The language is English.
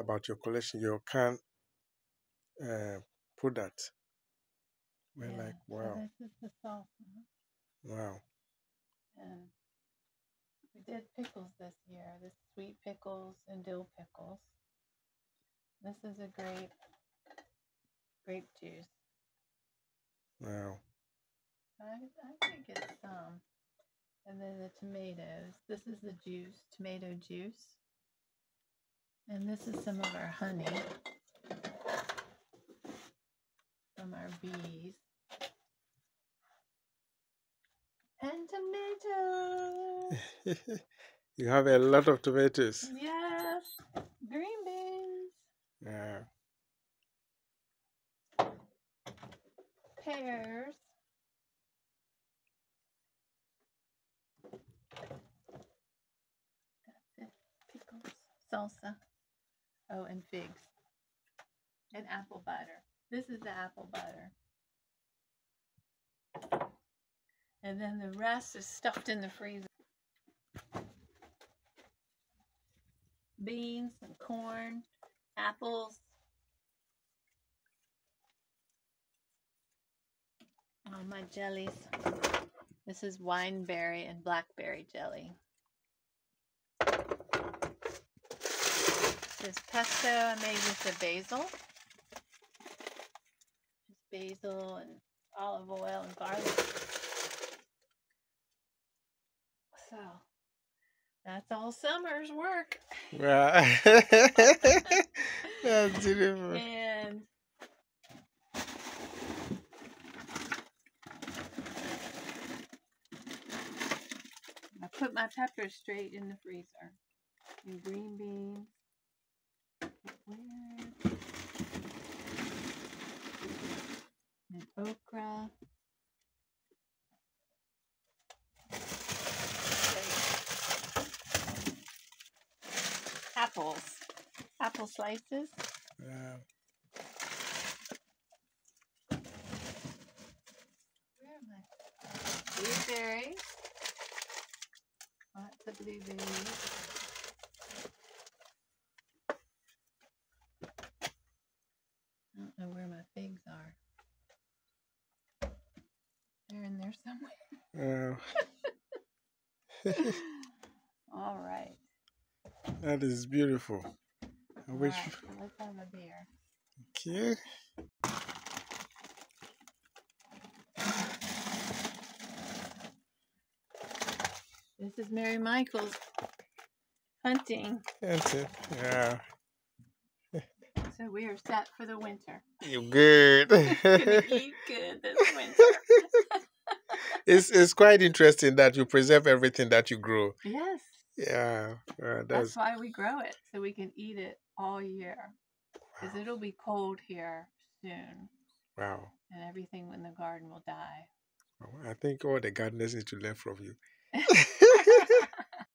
about your collection, your can uh, product. We're Yeah, like, so wow, this is the salsa. wow. And we did pickles this year. This sweet pickles and dill pickles. This is a grape grape juice. Wow. I, I think it's some. And then the tomatoes. This is the juice, tomato juice. And this is some of our honey from our bees. And tomatoes. you have a lot of tomatoes. yes. Green beans. Yeah. Pears. That's it. Pickles. Salsa. Oh, and figs. And apple butter. This is the apple butter. And then the rest is stuffed in the freezer. Beans and corn, apples. Oh, my jellies. This is wineberry and blackberry jelly. This pesto I made with the basil. Just basil and olive oil and garlic. So that's all summer's work. Wow. That's beautiful. And I put my peppers straight in the freezer. And green beans. Where? And okra. Apples. Apple slices. Wow. Where am I? Blueberries. Lots of blueberries. I don't know where my figs are. They're in there somewhere. Wow. All right. That is beautiful. I wish. right, so let's have a beer. Okay. This is Mary Michael's hunting. That's it. Yeah. So we are set for the winter. You good. Gonna eat good this winter. it's it's quite interesting that you preserve everything that you grow. yes. Yeah. Uh, That's that's why we grow it, so we can eat it all year. Because it'll be cold here soon, wow. and everything in the garden will die. I think all the gardeners need to learn from you.